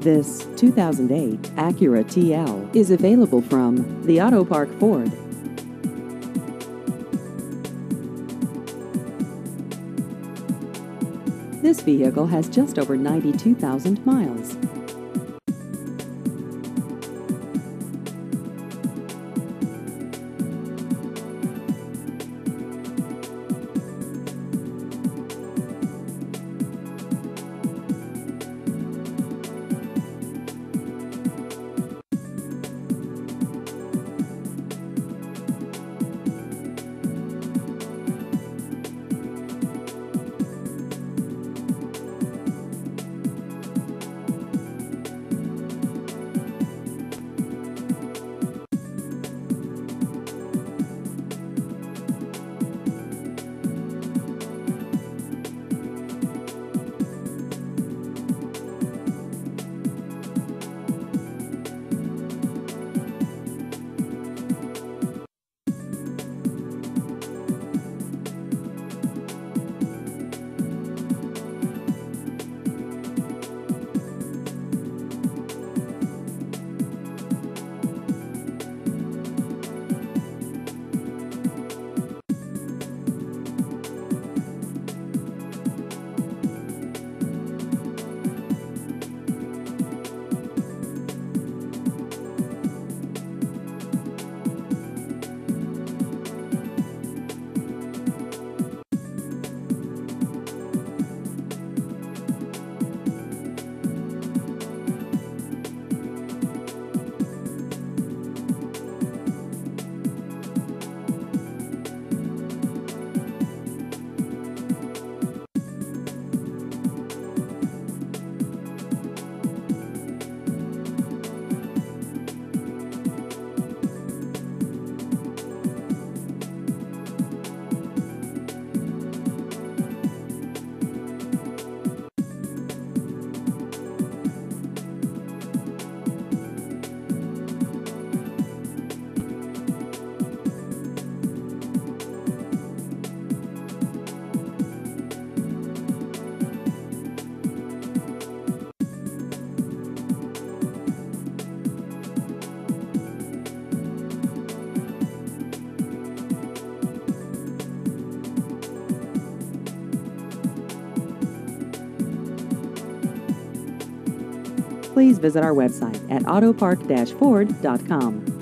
This 2008 Acura TL is available from the Auto Park Ford. This vehicle has just over 92,000 miles. Please visit our website at autopark-ford.com.